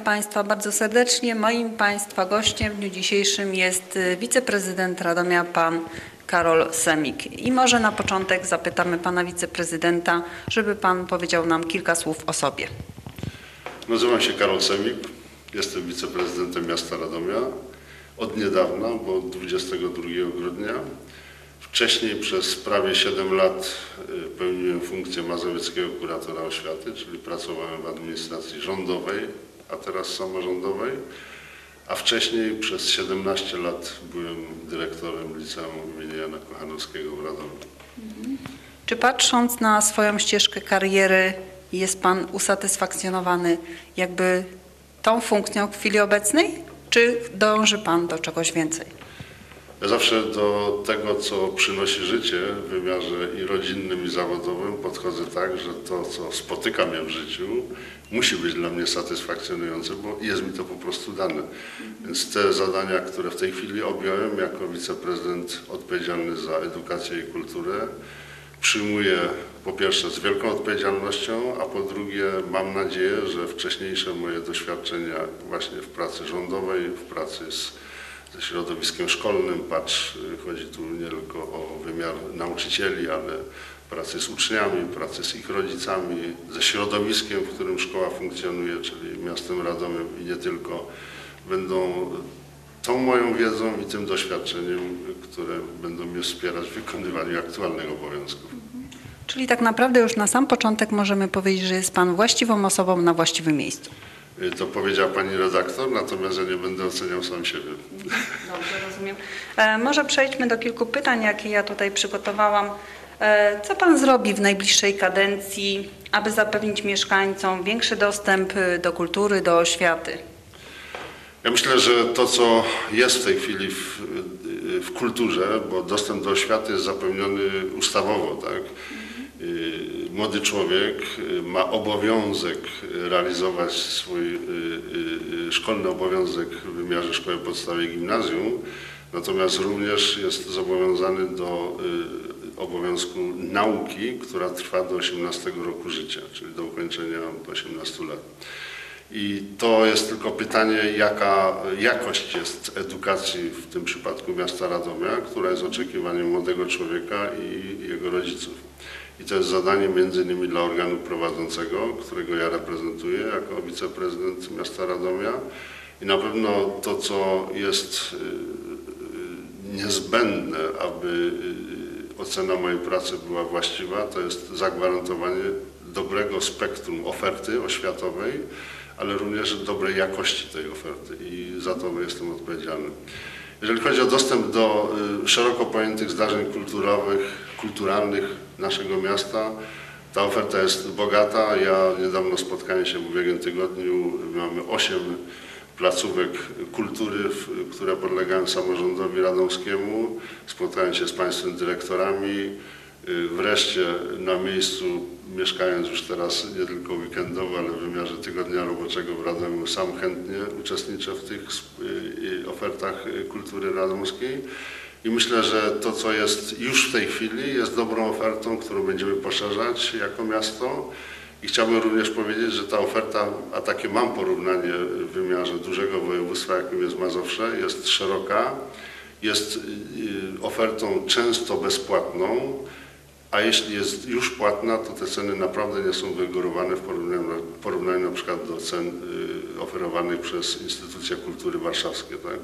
Państwa bardzo serdecznie. Moim Państwa gościem w dniu dzisiejszym jest y, wiceprezydent Radomia, pan Karol Semik. I może na początek zapytamy pana wiceprezydenta, żeby pan powiedział nam kilka słów o sobie. Nazywam się Karol Semik, jestem wiceprezydentem miasta Radomia od niedawna, bo od 22 grudnia. Wcześniej przez prawie 7 lat y, pełniłem funkcję mazowieckiego kuratora oświaty, czyli pracowałem w administracji rządowej, a teraz samorządowej, a wcześniej przez 17 lat byłem dyrektorem liceum im. Jana Kochanowskiego w Radomiu. Czy patrząc na swoją ścieżkę kariery jest pan usatysfakcjonowany jakby tą funkcją w chwili obecnej, czy dąży pan do czegoś więcej? Ja zawsze do tego, co przynosi życie w wymiarze i rodzinnym, i zawodowym podchodzę tak, że to, co spotyka mnie w życiu, musi być dla mnie satysfakcjonujące, bo jest mi to po prostu dane. Więc te zadania, które w tej chwili objąłem jako wiceprezydent odpowiedzialny za edukację i kulturę, przyjmuję po pierwsze z wielką odpowiedzialnością, a po drugie mam nadzieję, że wcześniejsze moje doświadczenia właśnie w pracy rządowej, w pracy z ze środowiskiem szkolnym. Patrz, chodzi tu nie tylko o wymiar nauczycieli, ale pracy z uczniami, pracy z ich rodzicami, ze środowiskiem, w którym szkoła funkcjonuje, czyli miastem Radomiem i nie tylko, będą tą moją wiedzą i tym doświadczeniem, które będą mnie wspierać w wykonywaniu aktualnych obowiązków. Czyli tak naprawdę już na sam początek możemy powiedzieć, że jest pan właściwą osobą na właściwym miejscu. To powiedziała pani redaktor, natomiast ja nie będę oceniał sam siebie. Dobrze, rozumiem. E, może przejdźmy do kilku pytań, jakie ja tutaj przygotowałam. E, co Pan zrobi w najbliższej kadencji, aby zapewnić mieszkańcom większy dostęp do kultury, do oświaty? Ja myślę, że to, co jest w tej chwili w, w kulturze, bo dostęp do oświaty jest zapewniony ustawowo, tak? Y, Młody człowiek y, ma obowiązek realizować swój y, y, szkolny obowiązek w wymiarze szkoły podstawowej i gimnazjum, natomiast również jest zobowiązany do obowiązku nauki, która trwa do 18 roku życia, czyli do ukończenia 18 lat. I to jest tylko pytanie, jaka jakość jest edukacji w tym przypadku miasta Radomia, która jest oczekiwaniem młodego człowieka i jego rodziców. I to jest zadanie między innymi dla organu prowadzącego, którego ja reprezentuję jako wiceprezydent miasta Radomia. I na pewno to, co jest y, y, niezbędne, aby y, ocena mojej pracy była właściwa, to jest zagwarantowanie dobrego spektrum oferty oświatowej, ale również dobrej jakości tej oferty i za to jestem odpowiedzialny. Jeżeli chodzi o dostęp do szeroko pojętych zdarzeń kulturowych, kulturalnych naszego miasta, ta oferta jest bogata. Ja niedawno spotkałem się w ubiegłym tygodniu, mamy osiem placówek kultury, które podlegają samorządowi radomskiemu. Spotkałem się z Państwem dyrektorami. Y, Wreszcie na miejscu, mieszkając już teraz nie tylko weekendowo, ale w wymiarze tygodnia roboczego w Radomiu, sam chętnie uczestniczę w tych y, y, ofertach kultury radomskiej. I myślę, że to, co jest już w tej chwili, jest dobrą ofertą, którą będziemy poszerzać jako miasto. I chciałbym również powiedzieć, że ta oferta, a takie mam porównanie w wymiarze dużego województwa, jakim jest Mazowsze, jest szeroka, jest y, ofertą często bezpłatną, a jeśli jest już płatna, to te ceny naprawdę nie są wygórowane w porównaniu, porównaniu na przykład do cen y, oferowanych przez instytucje kultury warszawskie. Tak?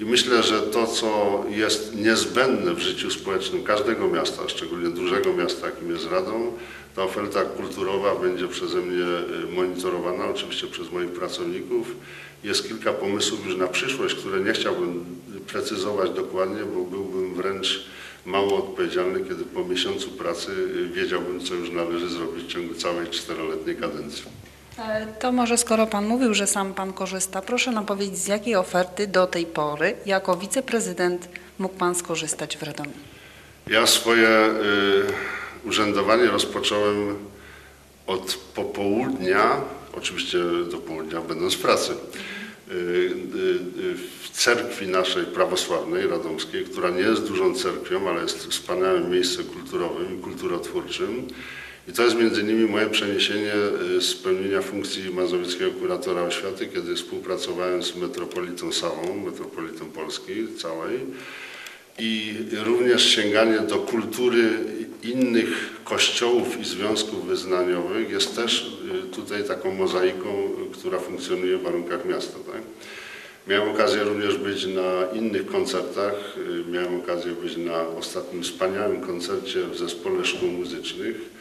I myślę, że to, co jest niezbędne w życiu społecznym każdego miasta, szczególnie dużego miasta, jakim jest Radom, ta oferta kulturowa będzie przeze mnie y, monitorowana, oczywiście przez moich pracowników. Jest kilka pomysłów już na przyszłość, które nie chciałbym precyzować dokładnie, bo byłbym wręcz mało odpowiedzialny, kiedy po miesiącu pracy y, wiedziałbym, co już należy zrobić w ciągu całej czteroletniej kadencji. E, To może skoro Pan mówił, że sam Pan korzysta, proszę nam powiedzieć, z jakiej oferty do tej pory jako wiceprezydent mógł Pan skorzystać w Radomiu? Ja swoje y, urzędowanie rozpocząłem od popołudnia, oczywiście do południa będąc w pracy, y, y, y, w cerkwi naszej prawosławnej, radomskiej, która nie jest dużą cerkwią, ale jest wspaniałym miejscem kulturowym i kulturotwórczym. I to jest między innymi moje przeniesienie y, z pełnienia funkcji mazowieckiego kuratora oświaty, kiedy współpracowałem z metropolitą Sałą, metropolitą Polski całej i również sięganie do kultury innych kościołów i związków wyznaniowych jest też y, tutaj taką mozaiką, y, która funkcjonuje w warunkach miasta. Tak? Miałem okazję również być na innych koncertach. Y, Miałem okazję być na ostatnim wspaniałym koncercie w zespole szkół muzycznych, y,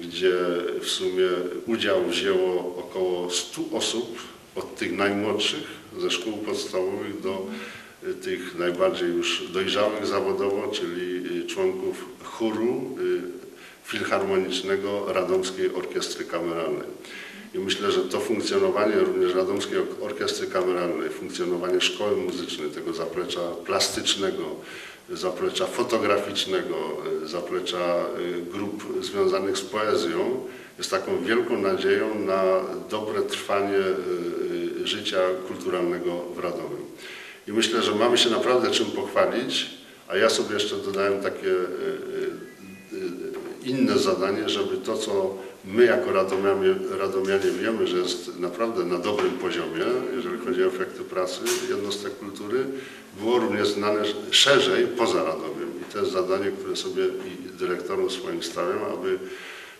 gdzie w sumie udział wzięło około 100 osób, od tych najmłodszych ze szkół podstawowych do y, tych najbardziej już dojrzałych zawodowo, czyli y, członków chóru y, filharmonicznego Radomskiej Orkiestry Kameralnej. I myślę, że to funkcjonowanie również Radomskiej Orkiestry Kameralnej, funkcjonowanie szkoły muzycznej, tego zaplecza plastycznego, zaplecza fotograficznego, y, zaplecza y, grup związanych z poezją, jest taką wielką nadzieją na dobre trwanie y, życia kulturalnego w Radomiu. I myślę, że mamy się naprawdę czym pochwalić, a ja sobie jeszcze dodałem takie inne zadanie, żeby to, co my jako Radomianie, Radomianie wiemy, że jest naprawdę na dobrym poziomie, jeżeli chodzi o efekty pracy jednostek kultury, było również znane szerzej poza Radomiem. I to jest zadanie, które sobie i dyrektorom swoim stawiam, aby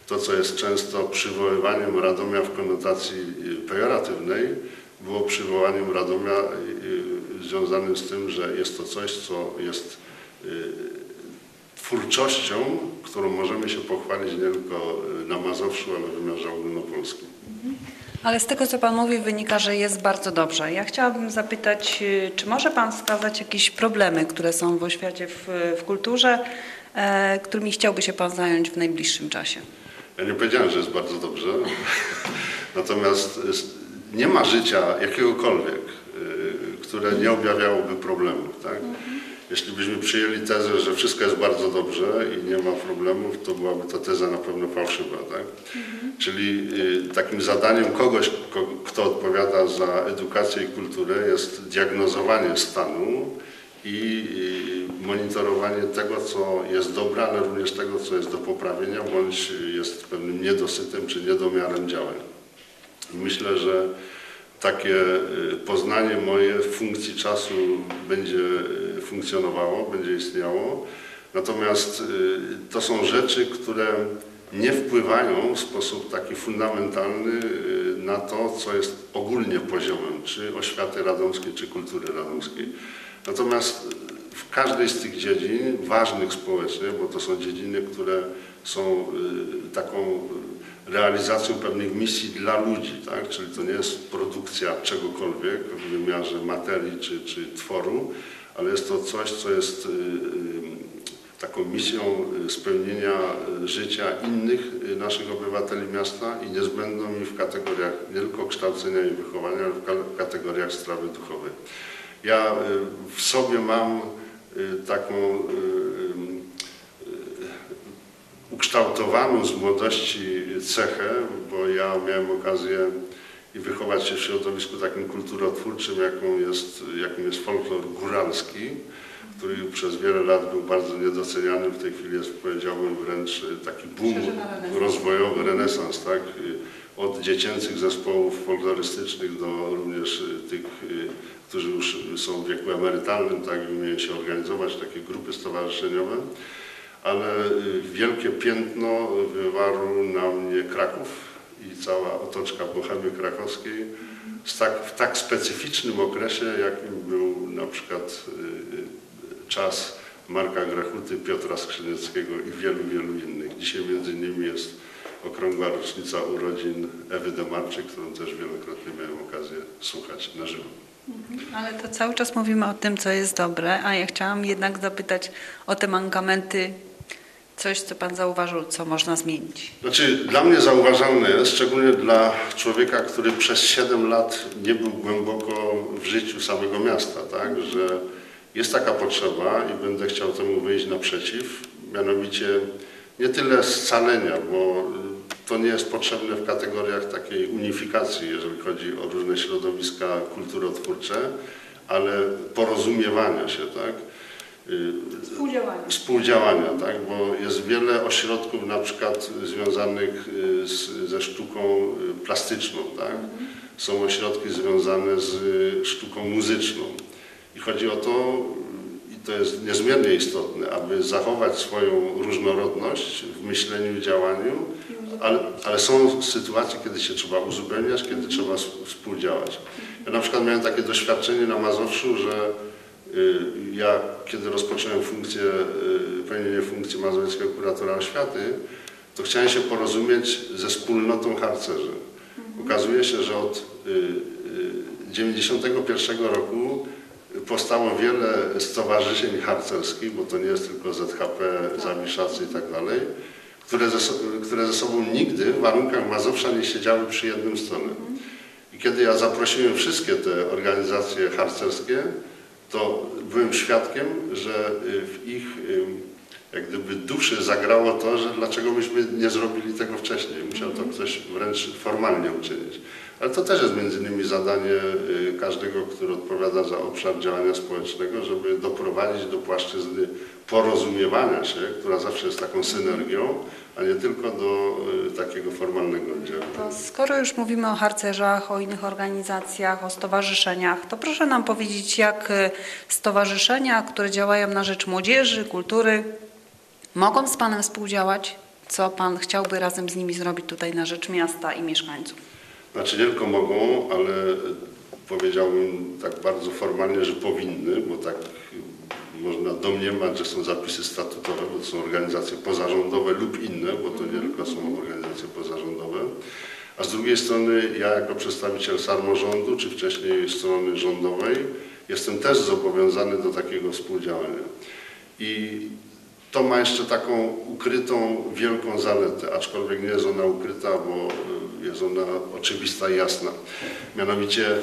to, co jest często przywoływaniem Radomia w konotacji pejoratywnej, było przywołaniem Radomia związanym z tym, że jest to coś, co jest y, twórczością, którą możemy się pochwalić nie tylko y, na Mazowszu, ale w wymiarze ogólnopolskim. Ale z tego, co Pan mówi, wynika, że jest bardzo dobrze. Ja chciałabym zapytać, y, czy może Pan wskazać jakieś problemy, które są w oświacie, w, w kulturze, e, którymi chciałby się Pan zająć w najbliższym czasie? Ja nie powiedziałem, że jest bardzo dobrze, natomiast y, nie ma życia jakiegokolwiek, które nie objawiałoby problemów. Tak? Jeśli byśmy przyjęli tezę, że wszystko jest bardzo dobrze i nie ma problemów, to byłaby to teza na pewno fałszywa. Tak? Czyli y, takim zadaniem kogoś, ko- kto odpowiada za edukację i kulturę jest diagnozowanie stanu i monitorowanie tego, co jest dobre, ale również tego, co jest do poprawienia, bądź jest pewnym niedosytem czy niedomiarem działań. Myślę, że takie y, poznanie moje funkcji czasu będzie y, funkcjonowało, będzie istniało. Natomiast y, to są rzeczy, które nie wpływają w sposób taki fundamentalny y, na to, co jest ogólnie poziomem, czy oświaty radomskiej, czy kultury radomskiej. Natomiast w każdej z tych dziedzin, ważnych społecznie, bo to są dziedziny, które są y, taką realizacją pewnych misji dla ludzi, tak? czyli to nie jest produkcja czegokolwiek w wymiarze materii czy, czy tworu, ale jest to coś, co jest y, y, taką misją y, spełnienia życia innych naszych obywateli miasta i niezbędną mi w kategoriach nie tylko kształcenia i wychowania, ale w ka- kategoriach strawy duchowej. Ja w sobie mam taką ukształtowaną z młodości cechę, bo ja miałem okazję i wychować się w środowisku takim kulturotwórczym, jaką jest, jakim jest folklor góralski, który przez wiele lat był bardzo niedoceniany. W tej chwili jest, powiedziałbym, wręcz taki boom rozwojowy, renesans, tak? Od dziecięcych zespołów folklorystycznych do również tych, którzy już są w wieku emerytalnym, tak? i umieją się organizować, takie grupy stowarzyszeniowe. Ale wielkie piętno wywarł na mnie Kraków i cała otoczka Bohemy Krakowskiej tak, w tak specyficznym okresie, jakim był na przykład y, y, czas Marka Grachuty, Piotra Skrzynieckiego i wielu, wielu innych. Dzisiaj między innymi jest okrągła rocznica urodzin Ewy Demarczyk, którą też wielokrotnie miałem okazję słuchać na żywo. Ale to cały czas mówimy o tym, co jest dobre, a ja chciałam jednak zapytać o te mankamenty, coś, co Pan zauważył, co można zmienić. Znaczy, dla mnie zauważalne jest, szczególnie dla człowieka, który przez 7 lat nie był głęboko w życiu samego miasta, tak, że jest taka potrzeba i będę chciał temu wyjść naprzeciw, mianowicie nie tyle scalenia, bo to nie jest potrzebne w kategoriach takiej unifikacji, jeżeli chodzi o różne środowiska kulturotwórcze, ale porozumiewania się, tak? Współdziałanie. współdziałania, tak? bo jest wiele ośrodków na przykład związanych y, z, ze sztuką y, plastyczną. Tak? Są ośrodki związane z y, sztuką muzyczną. I chodzi o to, i to jest niezmiernie istotne, aby zachować swoją różnorodność w myśleniu i działaniu, ale, ale są sytuacje, kiedy się trzeba uzupełniać, kiedy trzeba s- współdziałać. Ja na przykład miałem takie doświadczenie na Mazowszu, że ja kiedy rozpocząłem funkcję, y, pełnienie funkcji mazowieckiego kuratora oświaty, to chciałem się porozumieć ze wspólnotą harcerzy. Okazuje się, że od y, y, 91 roku powstało wiele stowarzyszeń harcerskich, bo to nie jest tylko ZHP, Zawiszacy i tak dalej, które ze, które ze sobą nigdy w warunkach Mazowsza nie siedziały przy jednym stole. I kiedy ja zaprosiłem wszystkie te organizacje harcerskie, to byłem świadkiem, że y, w ich jak gdyby duszy zagrało to, że dlaczego myśmy nie zrobili tego wcześniej. Musiał to ktoś wręcz formalnie uczynić. Ale to też jest między innymi zadanie y, każdego, który odpowiada za obszar działania społecznego, żeby doprowadzić do płaszczyzny porozumiewania się, która zawsze jest taką synergią, a nie tylko do y, takiego formalnego działania. Skoro już mówimy o harcerzach, o innych organizacjach, o stowarzyszeniach, to proszę nam powiedzieć, jak y, stowarzyszenia, które działają na rzecz młodzieży, kultury, mogą z Panem współdziałać? Co Pan chciałby razem z nimi zrobić tutaj na rzecz miasta i mieszkańców? Znaczy nie tylko mogą, ale powiedziałbym tak bardzo formalnie, że powinny, bo tak można domniemać, że są zapisy statutowe, bo to są organizacje pozarządowe lub inne, bo to nie tylko są organizacje pozarządowe. A z drugiej strony ja jako przedstawiciel samorządu, czy wcześniej strony rządowej, jestem też zobowiązany do takiego współdziałania. I to ma jeszcze taką ukrytą, wielką zaletę, aczkolwiek nie jest ona ukryta, bo y, jest ona oczywista i jasna. Mianowicie y,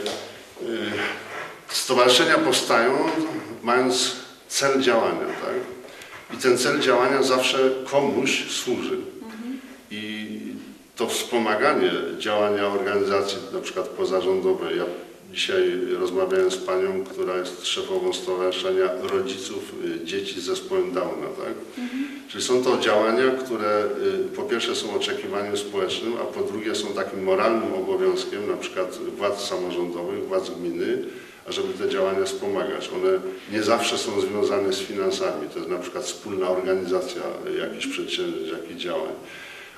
stowarzyszenia powstają mając cel działania, tak? I ten cel działania zawsze komuś służy. I to wspomaganie działania organizacji, na przykład pozarządowej. Ja dzisiaj rozmawiałem z panią, która jest szefową Stowarzyszenia Rodziców Dzieci z Zespołem Downa. Tak? Czyli są to działania, które y, po pierwsze są oczekiwaniem społecznym, a po drugie są takim moralnym obowiązkiem na przykład władz samorządowych, władz gminy, ażeby te działania wspomagać. One nie zawsze są związane z finansami. To jest na przykład wspólna organizacja jakichś przedsięwzięć, jakichś działań.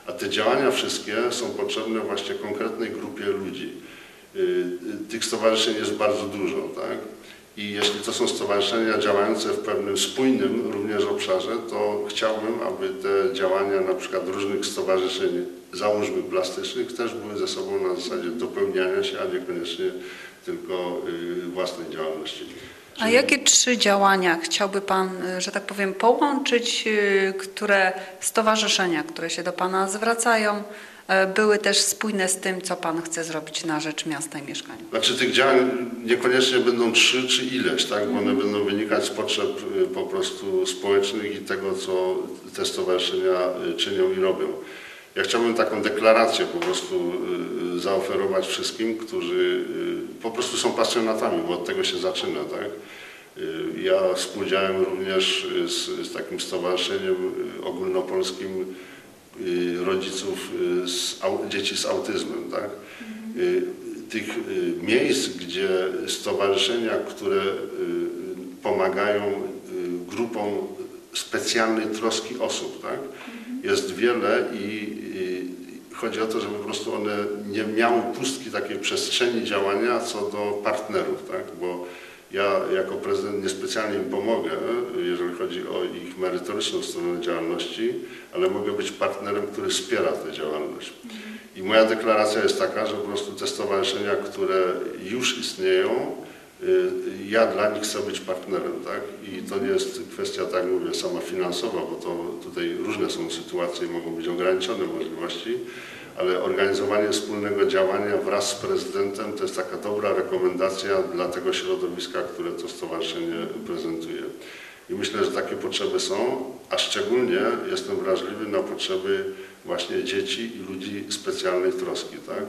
A te działania wszystkie są potrzebne właśnie konkretnej grupie ludzi. Y, Tych stowarzyszeń jest bardzo dużo, tak? I jeśli to są stowarzyszenia działające w pewnym spójnym również obszarze, to chciałbym, aby te działania na przykład różnych stowarzyszeń, załóżmy plastycznych, też były ze sobą na zasadzie dopełniania się, a niekoniecznie tylko y, własnej działalności. A jakie trzy działania chciałby Pan, y, że tak powiem, połączyć, które stowarzyszenia, które się do Pana zwracają, były też spójne z tym, co Pan chce zrobić na rzecz miasta i mieszkańców? Znaczy tych działań niekoniecznie będą trzy czy ileś, tak? bo one będą wynikać z potrzeb y, po prostu społecznych i tego, co te stowarzyszenia y, czynią i robią. Ja chciałbym taką deklarację po prostu y, zaoferować wszystkim, którzy po prostu są pasjonatami, bo od tego się zaczyna. Tak? Ja współdziałem również z, z takim stowarzyszeniem ogólnopolskim rodziców y, z, dzieci z autyzmem. Tak? Y, Tych y, miejsc, gdzie stowarzyszenia, które y, pomagają y, grupom specjalnej troski osób, tak? jest wiele i chodzi o to, żeby po prostu one nie miały pustki takiej przestrzeni działania co do partnerów, tak? bo ja jako prezydent niespecjalnie im pomogę, jeżeli chodzi o ich merytoryczną stronę działalności, ale mogę być partnerem, który wspiera tę działalność. I moja deklaracja jest taka, że po prostu te stowarzyszenia, które już istnieją, y, ja dla nich chcę być partnerem, tak? I to nie jest kwestia, tak mówię, sama finansowa, bo to tutaj różne są sytuacje mogą być ograniczone możliwości, ale organizowanie wspólnego działania wraz z prezydentem to jest taka dobra rekomendacja dla tego środowiska, które to stowarzyszenie prezentuje. I myślę, że takie potrzeby są, a szczególnie jestem wrażliwy na potrzeby właśnie dzieci i ludzi specjalnej troski, tak?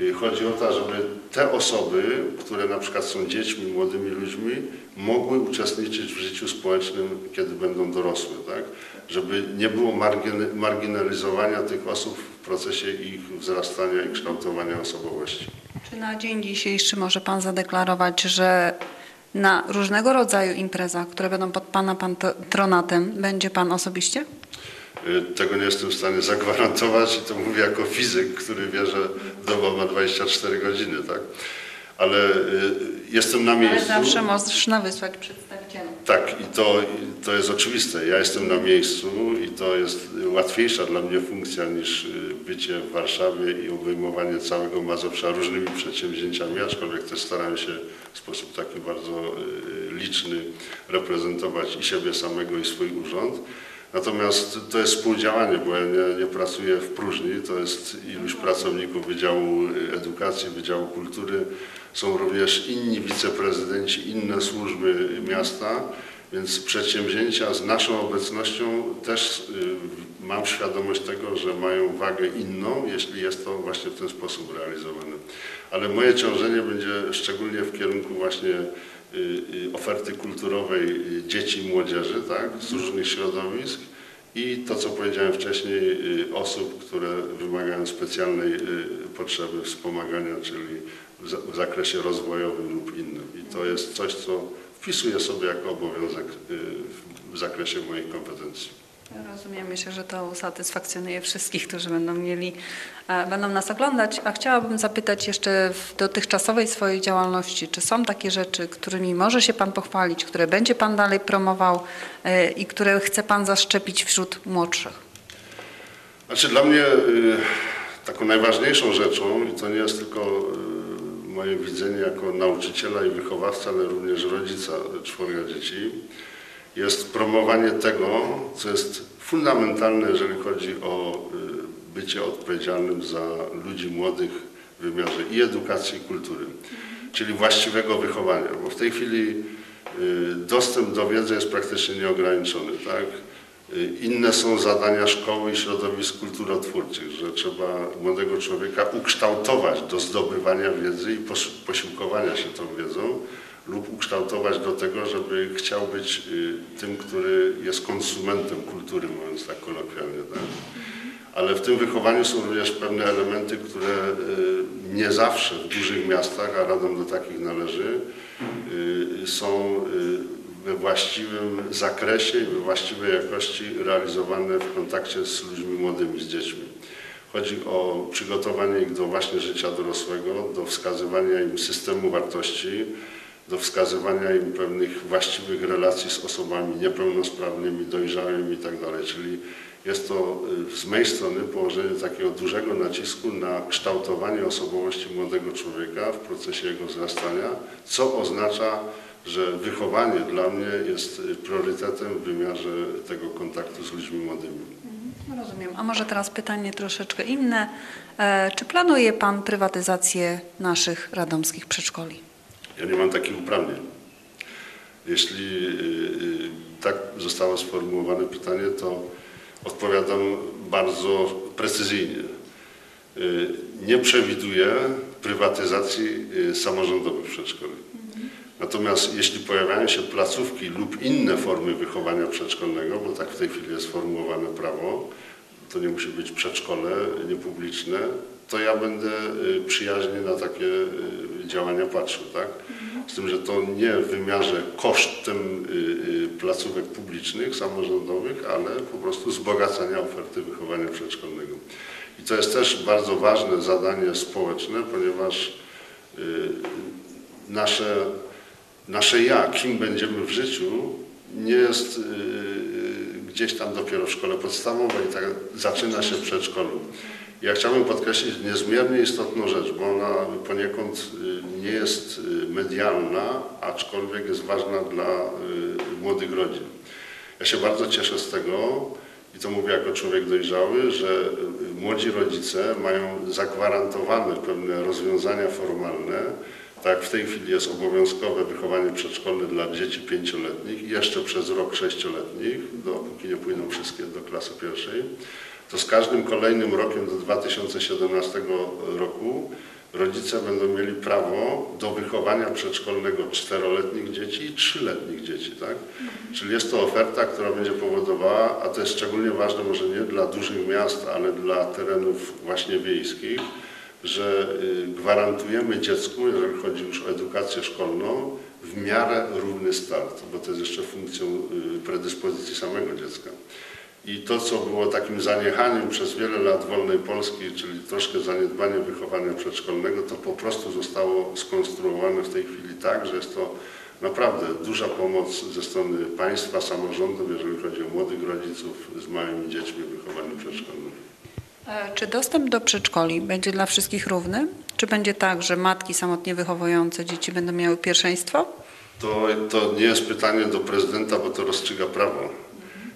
Y, Chodzi o to, żeby te osoby, które na przykład są dziećmi, młodymi ludźmi, mogły uczestniczyć w życiu społecznym, kiedy będą dorosłe, tak? Żeby nie było margin- marginalizowania tych osób w procesie ich wzrastania i kształtowania osobowości. Czy na dzień dzisiejszy może Pan zadeklarować, że na różnego rodzaju imprezach, które będą pod Pana patronatem, będzie Pan osobiście? Y, Tego nie jestem w stanie zagwarantować i to mówię jako fizyk, który wie, że doba ma 24 godziny, tak? Ale y, jestem na Ale miejscu. zawsze można wysłać przedstawiciela. Tak, i to, i to jest oczywiste. Ja jestem na miejscu i to jest łatwiejsza dla mnie funkcja niż y, bycie w Warszawie i obejmowanie całego Mazowsza różnymi przedsięwzięciami, aczkolwiek też staram się w sposób taki bardzo y, liczny reprezentować i siebie samego i swój urząd. Natomiast to jest współdziałanie, bo ja nie, nie pracuję w próżni, to jest iluś pracowników Wydziału Edukacji, Wydziału Kultury, są również inni wiceprezydenci, inne służby miasta, więc przedsięwzięcia z naszą obecnością też y, mam świadomość tego, że mają wagę inną, jeśli jest to właśnie w ten sposób realizowane. Ale moje ciążenie będzie szczególnie w kierunku właśnie y, y, oferty kulturowej dzieci i młodzieży, tak, z różnych środowisk i to, co powiedziałem wcześniej, osób, które wymagają specjalnej potrzeby wspomagania, czyli w za- w zakresie rozwojowym lub innym. I to jest coś, co wpisuję sobie jako obowiązek y, w zakresie moich kompetencji. Rozumiem, myślę, że to usatysfakcjonuje wszystkich, którzy będą mieli, e, będą nas oglądać. A chciałabym zapytać jeszcze w dotychczasowej swojej działalności, czy są takie rzeczy, którymi może się Pan pochwalić, które będzie Pan dalej promował e, i które chce Pan zaszczepić wśród młodszych? Znaczy dla mnie y, taką najważniejszą rzeczą, i to nie jest tylko y, moje widzenie jako nauczyciela i wychowawca, ale również rodzica czworga dzieci, jest promowanie tego, co jest fundamentalne, jeżeli chodzi o y, bycie odpowiedzialnym za ludzi młodych w wymiarze i edukacji, i kultury, czyli właściwego wychowania, bo w tej chwili y, dostęp do wiedzy jest praktycznie nieograniczony, tak? Y, Inne są zadania szkoły i środowisk kulturotwórczych, że trzeba młodego człowieka ukształtować do zdobywania wiedzy i pos- posiłkowania się tą wiedzą lub ukształtować do tego, żeby chciał być y, tym, który jest konsumentem kultury, mówiąc tak kolokwialnie. Tak? Ale w tym wychowaniu są również pewne elementy, które y, nie zawsze w dużych miastach, a Radom do takich należy, są we właściwym zakresie i we właściwej jakości realizowane w kontakcie z ludźmi młodymi, z dziećmi. Chodzi o przygotowanie ich do właśnie życia dorosłego, do wskazywania im systemu wartości, do wskazywania im pewnych właściwych relacji z osobami niepełnosprawnymi, dojrzałymi itd. Czyli jest to y, z mojej strony położenie takiego dużego nacisku na kształtowanie osobowości młodego człowieka w procesie jego wzrastania, co oznacza, że wychowanie dla mnie jest y, priorytetem w wymiarze tego kontaktu z ludźmi młodymi. No, Rozumiem. A może teraz pytanie troszeczkę inne. E, Czy planuje Pan prywatyzację naszych radomskich przedszkoli? Ja nie mam takich uprawnień. Jeśli y, y, tak zostało sformułowane pytanie, to odpowiadam bardzo precyzyjnie. Nie przewiduję prywatyzacji samorządowych przedszkoli. Natomiast jeśli pojawiają się placówki lub inne formy wychowania przedszkolnego, bo tak w tej chwili jest sformułowane prawo, to nie musi być przedszkole niepubliczne, to ja będę y, przyjaźnie na takie y, działania patrzył, tak? Z tym, że to nie w wymiarze kosztem y, placówek publicznych, samorządowych, ale po prostu wzbogacania oferty wychowania przedszkolnego. I to jest też bardzo ważne zadanie społeczne, ponieważ nasze, nasze ja, kim będziemy w życiu, nie jest y, y, gdzieś tam dopiero w szkole podstawowej, tak zaczyna się w przedszkolu. Ja chciałbym podkreślić niezmiernie istotną rzecz, bo ona poniekąd y, nie jest medialna, aczkolwiek jest ważna dla młodych rodzin. Ja się bardzo cieszę z tego i to mówię jako człowiek dojrzały, że młodzi rodzice mają zagwarantowane pewne rozwiązania formalne. Tak w tej chwili jest obowiązkowe wychowanie przedszkolne dla dzieci pięcioletnich i jeszcze przez rok sześcioletnich, dopóki nie pójdą wszystkie do klasy pierwszej to z każdym kolejnym rokiem do 2017 roku rodzice będą mieli prawo do wychowania przedszkolnego czteroletnich dzieci i trzyletnich dzieci, tak? Czyli jest to oferta, która będzie powodowała, a to jest szczególnie ważne może nie dla dużych miast, ale dla terenów właśnie wiejskich, że y, gwarantujemy dziecku, jeżeli chodzi już o edukację szkolną, w miarę równy start, bo to jest jeszcze funkcją y, predyspozycji samego dziecka. I to, co było takim zaniechaniem przez wiele lat wolnej Polski, czyli troszkę zaniedbanie wychowania przedszkolnego, to po prostu zostało skonstruowane w tej chwili tak, że jest to naprawdę duża pomoc ze strony państwa, samorządów, jeżeli chodzi o młodych rodziców z małymi dziećmi w wychowaniu przedszkolnym. E, Czy dostęp do przedszkoli będzie dla wszystkich równy? Czy będzie tak, że matki samotnie wychowujące dzieci będą miały pierwszeństwo? To, to nie jest pytanie do prezydenta, bo to rozstrzyga prawo.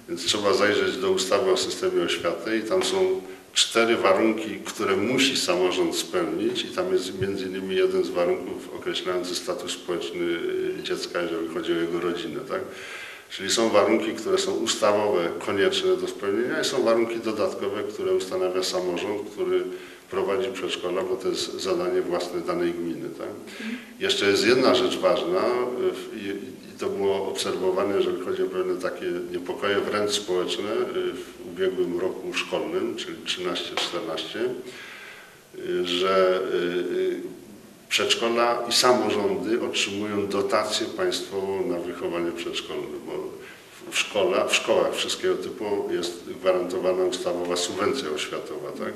Więc trzeba zajrzeć do ustawy o systemie oświaty i tam są cztery warunki, które musi samorząd spełnić i tam jest między innymi jeden z warunków określający status społeczny dziecka, jeżeli chodzi o jego rodzinę. Tak? Czyli są warunki, które są ustawowe, konieczne do spełnienia i są warunki dodatkowe, które ustanawia samorząd, który prowadzi przedszkola, bo to jest zadanie własne danej gminy. Tak? Jeszcze jest jedna rzecz ważna y, i, i to było obserwowane, jeżeli chodzi o pewne takie niepokoje wręcz społeczne y, w ubiegłym roku szkolnym, czyli 13-14, y, że przedszkola i samorządy otrzymują dotację państwową na wychowanie przedszkolne, bo w, w szkołach wszystkiego typu jest gwarantowana ustawowa subwencja oświatowa. Tak?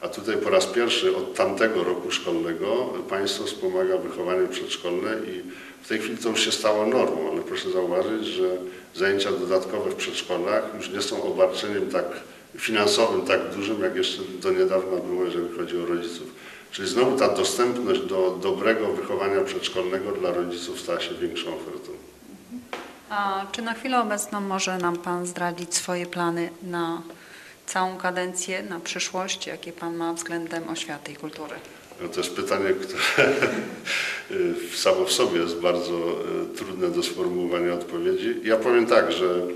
A tutaj po raz pierwszy od tamtego roku szkolnego państwo wspomaga wychowanie przedszkolne i w tej chwili to już się stało normą, ale proszę zauważyć, że zajęcia dodatkowe w przedszkolach już nie są obarczeniem tak finansowym tak dużym, jak jeszcze do niedawna było, jeżeli chodzi o rodziców. Czyli znowu ta dostępność do dobrego wychowania przedszkolnego dla rodziców stała się większą ofertą. A czy na chwilę obecną może nam Pan zdradzić swoje plany na całą kadencję, na przyszłość, jakie Pan ma względem oświaty i kultury? No to jest pytanie, które samo w sobie jest bardzo e, trudne do sformułowania odpowiedzi. Ja powiem tak, że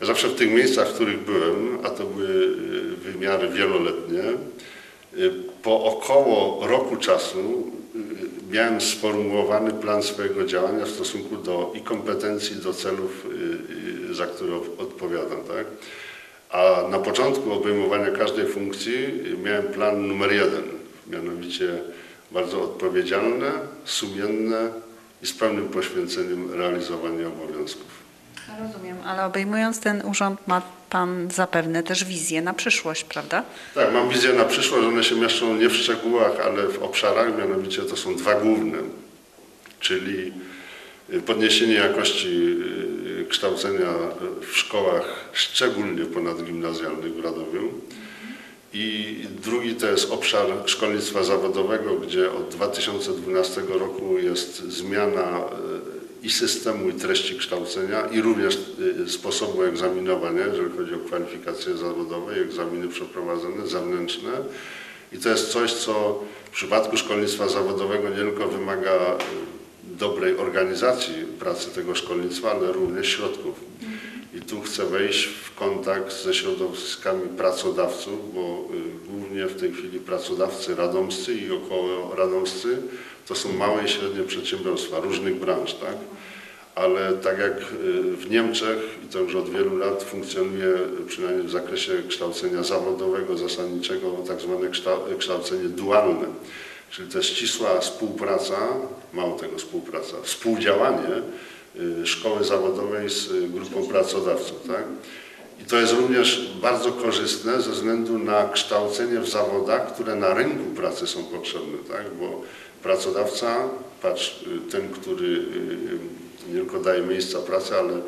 ja zawsze w tych miejscach, w których byłem, a to były e, wymiary wieloletnie, e, po około roku czasu e, miałem sformułowany plan swojego działania w stosunku do i kompetencji, do celów, e, e, za które odpowiadam. Tak? A na początku obejmowania każdej funkcji miałem plan numer jeden, mianowicie bardzo odpowiedzialne, sumienne i z pełnym poświęceniem realizowanie obowiązków. Rozumiem, ale obejmując ten urząd ma Pan zapewne też wizję na przyszłość, prawda? Tak, mam wizję na przyszłość, one się mieszczą nie w szczegółach, ale w obszarach, mianowicie to są dwa główne, czyli y, podniesienie jakości y, kształcenia w szkołach, szczególnie ponadgimnazjalnych w Radomiu. I drugi to jest obszar szkolnictwa zawodowego, gdzie od 2012 roku jest zmiana e, i systemu, i treści kształcenia, i również e, sposobu egzaminowania, jeżeli chodzi o kwalifikacje zawodowe i egzaminy przeprowadzone, zewnętrzne. I to jest coś, co w przypadku szkolnictwa zawodowego nie tylko wymaga e, dobrej organizacji pracy tego szkolnictwa, ale również środków. I tu chcę wejść w kontakt ze środowiskami pracodawców, bo y, głównie w tej chwili pracodawcy radomscy i około radomscy to są małe i średnie przedsiębiorstwa różnych branż, tak? Ale tak jak y, w Niemczech, i to już od wielu lat funkcjonuje, przynajmniej w zakresie kształcenia zawodowego, zasadniczego, tak zwane kształ- kształcenie dualne. Czyli to ścisła współpraca, mało tego współpraca, współdziałanie y, szkoły zawodowej z grupą pracodawców. Tak? I to jest również bardzo korzystne ze względu na kształcenie w zawodach, które na rynku pracy są potrzebne. Tak? Bo pracodawca, patrz, ten, który y, y, nie tylko daje miejsca pracy, ale y,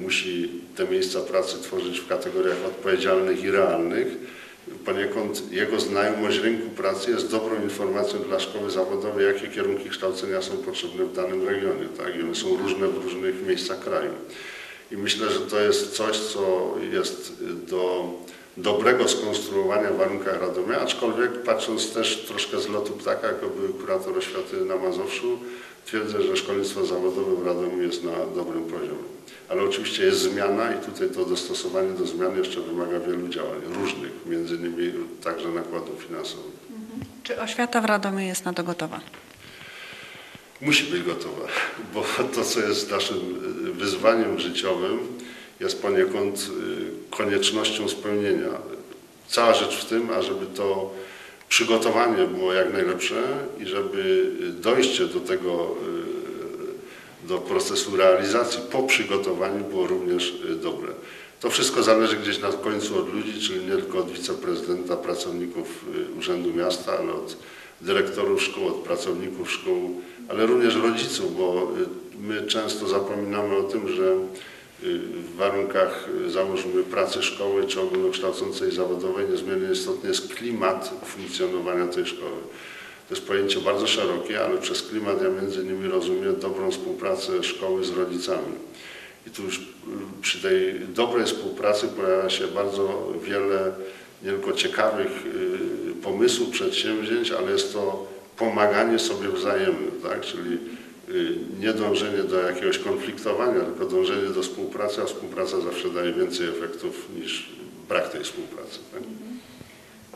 musi te miejsca pracy tworzyć w kategoriach odpowiedzialnych i realnych, poniekąd jego znajomość rynku pracy jest dobrą informacją dla szkoły zawodowej, jakie kierunki kształcenia są potrzebne w danym regionie. Tak? I one są różne w różnych miejscach kraju. I myślę, że to jest coś, co jest do dobrego skonstruowania w warunkach Radomia, aczkolwiek patrząc też troszkę z lotu ptaka, jako były kurator oświaty na Mazowszu, twierdzę, że szkolnictwo zawodowe w Radomiu jest na dobrym poziomie. Ale oczywiście jest zmiana i tutaj to dostosowanie do zmian jeszcze wymaga wielu działań, różnych, między innymi także nakładów finansowych. Czy oświata w Radomiu jest na to gotowa? Musi być gotowa, bo to, co jest naszym wyzwaniem życiowym, jest poniekąd y, koniecznością spełnienia. Cała rzecz w tym, ażeby to przygotowanie było jak najlepsze i żeby dojście do tego, y, do procesu realizacji po przygotowaniu było również y, dobre. To wszystko zależy gdzieś na końcu od ludzi, czyli nie tylko od wiceprezydenta, pracowników y, Urzędu Miasta, ale od dyrektorów szkół, od pracowników szkół, ale również rodziców, bo my często zapominamy o tym, że w warunkach, y, załóżmy, pracy szkoły czy ogólnokształcącej zawodowej niezmiernie istotny jest klimat funkcjonowania tej szkoły. To jest pojęcie bardzo szerokie, ale przez klimat ja między innymi rozumiem dobrą współpracę szkoły z rodzicami. I tu już y, przy tej dobrej współpracy pojawia się bardzo wiele nie tylko ciekawych y, pomysłów, przedsięwzięć, ale jest to pomaganie sobie wzajemne, tak? czyli y, nie dążenie do jakiegoś konfliktowania, tylko dążenie do współpracy, a współpraca zawsze daje więcej efektów niż brak tej współpracy. Tak?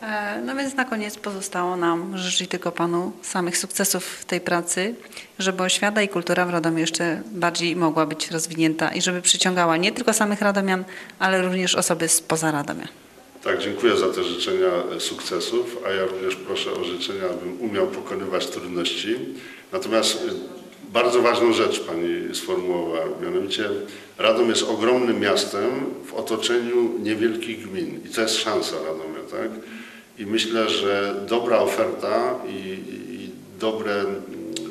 E, No więc na koniec pozostało nam życzyć tylko Panu samych sukcesów w tej pracy, żeby oświata i kultura w Radomiu jeszcze bardziej mogła być rozwinięta i żeby przyciągała nie tylko samych radomian, ale również osoby spoza Radomia. Tak, dziękuję za te życzenia sukcesów, a ja również proszę o życzenia, abym umiał pokonywać trudności. Natomiast e, bardzo ważną rzecz Pani sformułowała, mianowicie Radom jest ogromnym miastem w otoczeniu niewielkich gmin i to jest szansa Radomia, tak? I myślę, że dobra oferta i, i dobre,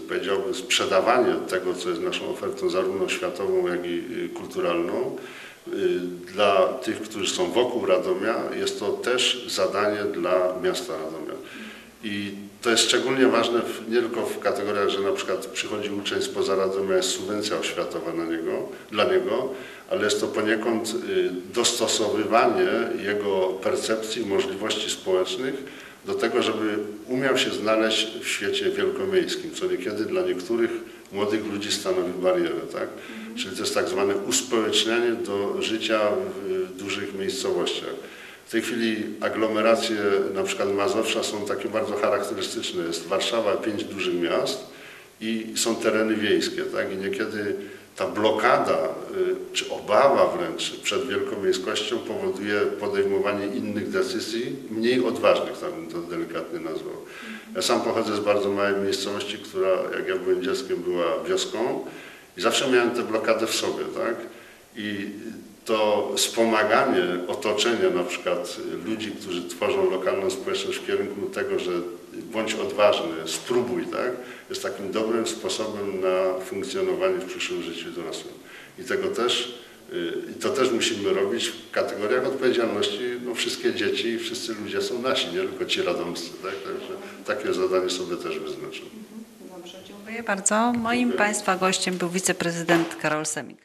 powiedziałbym, sprzedawanie tego, co jest naszą ofertą zarówno światową, jak i kulturalną, y, dla tych, którzy są wokół Radomia, jest to też zadanie dla miasta Radomia. I to jest szczególnie ważne w, nie tylko w kategoriach, że na przykład przychodzi uczeń spoza Radomia, jest subwencja oświatowa na niego, dla niego, ale jest to poniekąd y, dostosowywanie jego percepcji, możliwości społecznych do tego, żeby umiał się znaleźć w świecie wielkomiejskim, co niekiedy dla niektórych młodych ludzi stanowi barierę, tak? Czyli to jest tak zwane uspołecznianie do życia w, w dużych miejscowościach. W tej chwili aglomeracje na przykład Mazowsza są takie bardzo charakterystyczne. Jest Warszawa, pięć dużych miast i są tereny wiejskie, tak? I niekiedy ta blokada y, czy obawa wręcz przed wielkomiejskością powoduje podejmowanie innych decyzji, mniej odważnych, tak bym to delikatnie nazwał. Ja sam pochodzę z bardzo małej miejscowości, która jak ja byłem dzieckiem była wioską i zawsze miałem tę blokadę w sobie, tak? I to wspomaganie otoczenia, na przykład ludzi, którzy tworzą lokalną społeczność w kierunku tego, że bądź odważny, spróbuj, tak, jest takim dobrym sposobem na funkcjonowanie w przyszłym życiu dorosłym. I tego też, y, i to też musimy robić w kategoriach odpowiedzialności. No, wszystkie dzieci i wszyscy ludzie są nasi, nie tylko ci radomscy, tak, także takie zadanie sobie też wyznaczam. Dobrze, dziękuję bardzo. Moim Państwa gościem był wiceprezydent Karol Semik.